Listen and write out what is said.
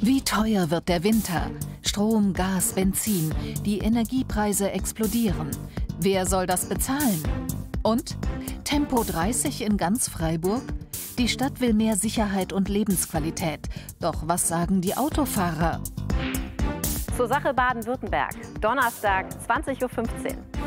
Wie Teuer wird der Winter. Strom, Gas, Benzin. Die Energiepreise explodieren. Wer soll das bezahlen? Und Tempo 30 in ganz Freiburg? Die Stadt will mehr Sicherheit und Lebensqualität. Doch was sagen die Autofahrer? Zur Sache Baden-Württemberg. Donnerstag, 20.15 Uhr.